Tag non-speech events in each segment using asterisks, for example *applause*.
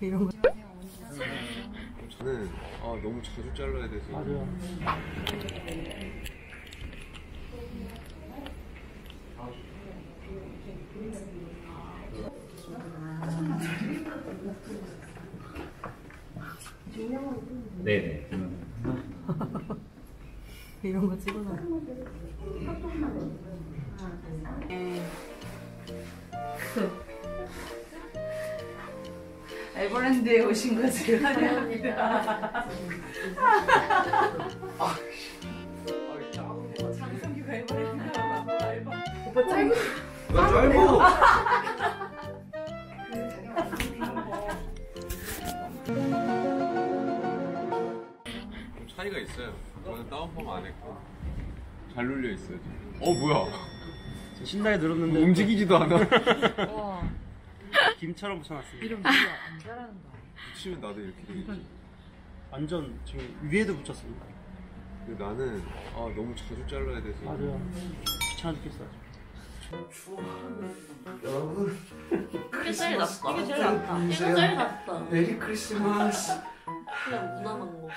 이런 거. 저는 아 너무 자주 잘라야 돼서 맞아요. 네네. 이런 거 찍어놔. 에버랜드에 오신 것을 환영합니다. 장성규가 에버랜드. 오빠 짧은 나좀 차이가 있어요. 저는 다운펌 안 했고 잘 눌려 있어요 지금. 어 뭐야? 신나게 늘었는데. 움직이지도 않아. 와, *laughs* 김처럼 붙여놨습니다. 이런 거안 잘하는 거. 붙이면 나도 이렇게 되겠지 완전 지금 위에도 붙였습니다. 근데 나는 아 너무 자주 잘라야 돼서 맞아요. 귀찮아 죽겠어요. 여러분 이게 제일 낫다. 이게 제일 낫다. 이거. 제일 낫다. 메리 크리스마스 그냥 무난한 거.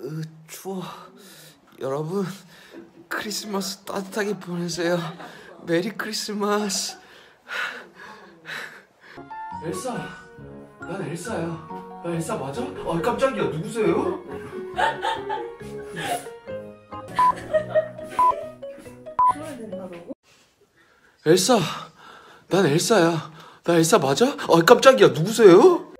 으 추워 여러분 크리스마스 따뜻하게 보내세요 메리 크리스마스 엘사 난 엘사야 나 엘사 맞아? 아 깜짝이야 누구세요? 엘사 난 엘사야 나 엘사 맞아? 아 깜짝이야 누구세요?